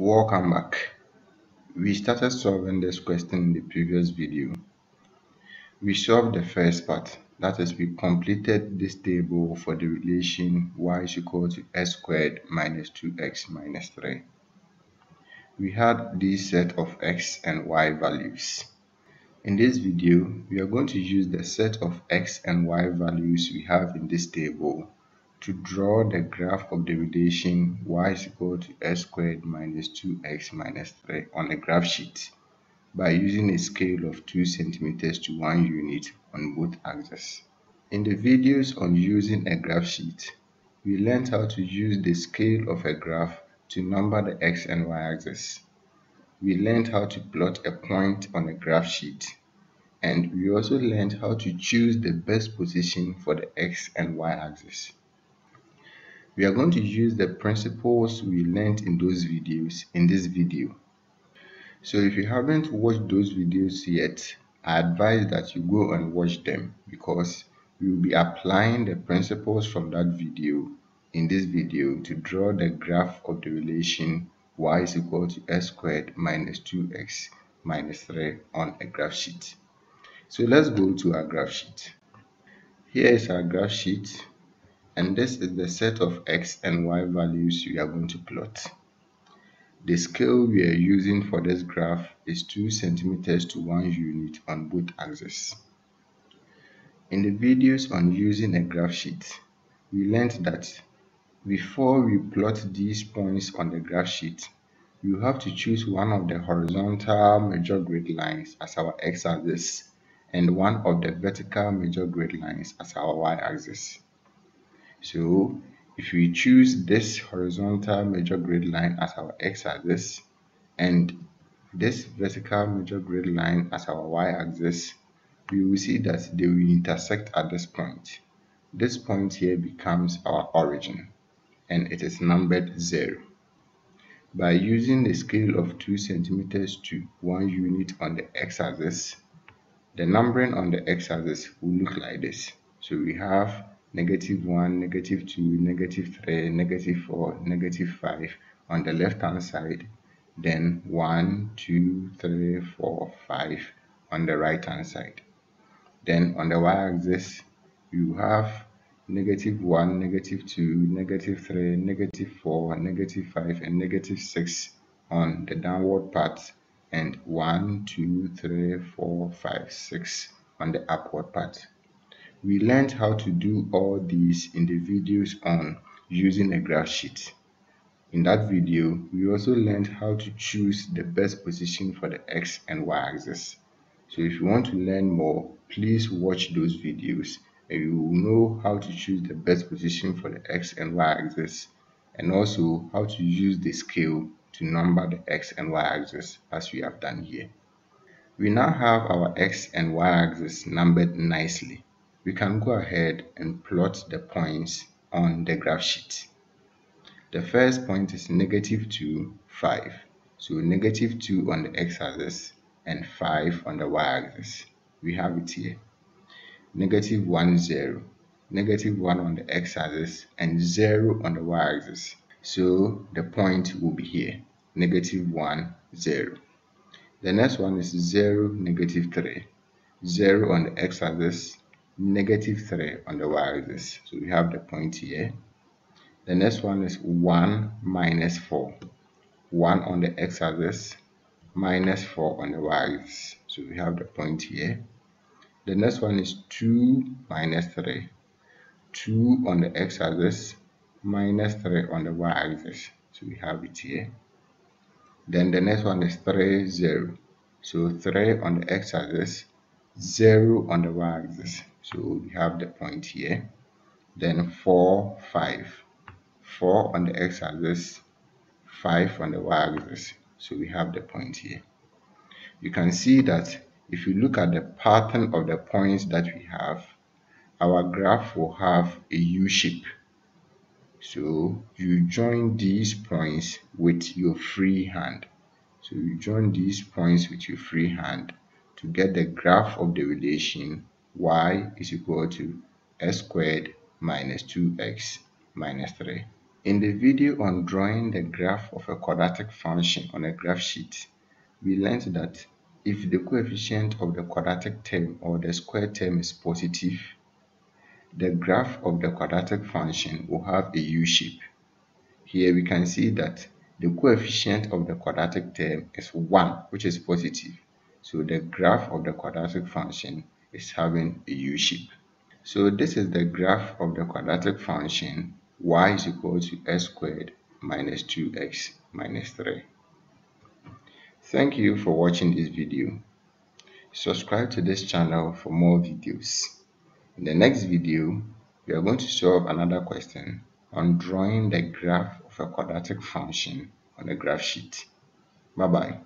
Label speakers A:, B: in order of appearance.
A: Welcome back. We started solving this question in the previous video. We solved the first part, that is we completed this table for the relation y is equal to x squared minus 2x minus 3. We had this set of x and y values. In this video, we are going to use the set of x and y values we have in this table to draw the graph of the relation y is equal to x squared minus 2x minus 3 on a graph sheet by using a scale of 2 centimeters to 1 unit on both axes. In the videos on using a graph sheet, we learned how to use the scale of a graph to number the x and y axes. We learned how to plot a point on a graph sheet and we also learned how to choose the best position for the x and y axis. We are going to use the principles we learned in those videos in this video. So if you haven't watched those videos yet, I advise that you go and watch them because we will be applying the principles from that video in this video to draw the graph of the relation y is equal to x squared minus 2x minus 3 on a graph sheet. So let's go to our graph sheet. Here is our graph sheet and this is the set of x and y values we are going to plot. The scale we are using for this graph is 2 centimeters to 1 unit on both axes. In the videos on using a graph sheet, we learned that before we plot these points on the graph sheet, you have to choose one of the horizontal major grid lines as our x-axis and one of the vertical major grid lines as our y-axis. So if we choose this horizontal major grid line as our x-axis and this vertical major grid line as our y-axis, we will see that they will intersect at this point. This point here becomes our origin and it is numbered 0. By using the scale of 2 centimeters to 1 unit on the x-axis, the numbering on the x-axis will look like this. So we have negative 1, negative 2, negative 3, negative 4, negative 5 on the left hand side, then 1, 2, 3, 4, 5 on the right hand side. Then on the y-axis, you have negative 1, negative 2, negative 3, negative 4, negative 5, and negative 6 on the downward part, and 1, 2, 3, 4, 5, 6 on the upward part. We learned how to do all these in the videos on using a graph sheet. In that video, we also learned how to choose the best position for the x and y axis. So if you want to learn more, please watch those videos and you will know how to choose the best position for the x and y axis and also how to use the scale to number the x and y axis as we have done here. We now have our x and y axis numbered nicely we can go ahead and plot the points on the graph sheet. The first point is negative 2, 5. So negative 2 on the x-axis and 5 on the y-axis. We have it here. Negative 1, 0. Negative 1 on the x-axis and 0 on the y-axis. So the point will be here. Negative 1, 0. The next one is 0, negative 3. 0 on the x-axis negative 3 on the y-axis. So we have the point here. The next one is 1 minus 4. 1 on the x-axis minus 4 on the y-axis. So we have the point here. The next one is 2 minus 3. 2 on the x-axis minus 3 on the y-axis. So we have it here. Then the next one is 3, 0. So 3 on the x-axis, 0 on the y-axis. So we have the point here. Then 4, 5. 4 on the x-axis, 5 on the y-axis. So we have the point here. You can see that if you look at the pattern of the points that we have, our graph will have a U shape. So you join these points with your free hand. So you join these points with your free hand to get the graph of the relation y is equal to x squared minus 2x minus 3. In the video on drawing the graph of a quadratic function on a graph sheet, we learned that if the coefficient of the quadratic term or the square term is positive, the graph of the quadratic function will have a U-shape. Here we can see that the coefficient of the quadratic term is 1, which is positive. So the graph of the quadratic function is having a U-shape. So this is the graph of the quadratic function y is equal to x squared minus 2x minus 3. Thank you for watching this video. Subscribe to this channel for more videos. In the next video, we are going to solve another question on drawing the graph of a quadratic function on a graph sheet. Bye bye.